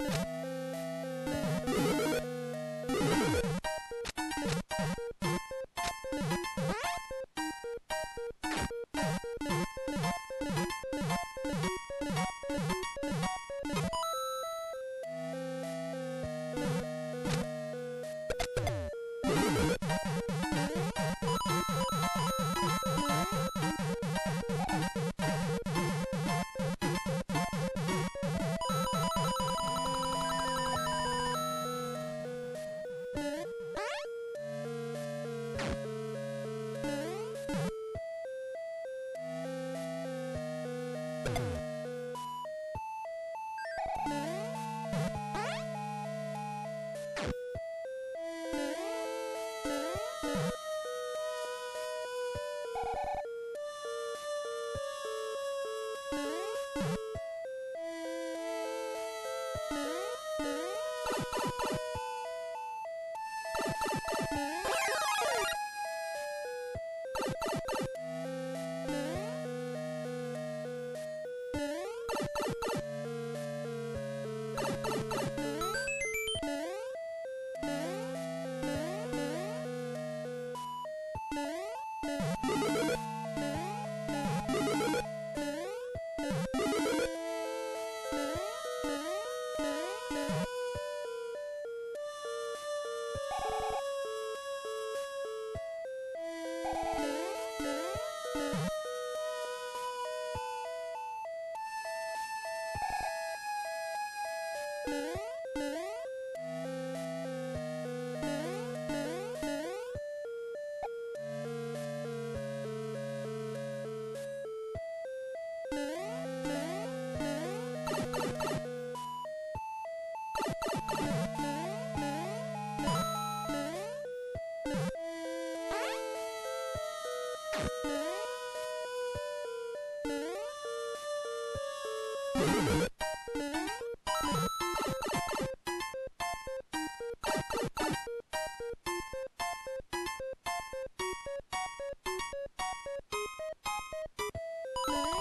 you you. Bye. Good.